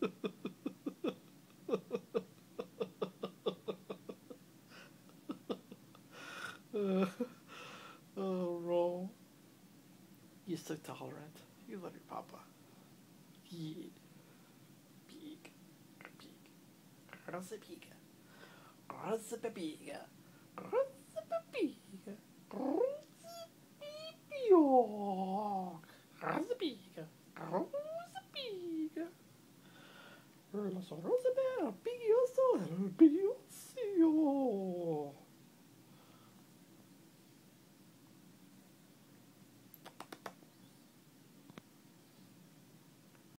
oh, Roll. You're so tolerant. You love your papa. Yeah. Pig. Pig. Grossa piga. Grossa piga. Grossa piga. Grossa piga. Grossa piga. Grossa piga los zorros de ver, big oso, big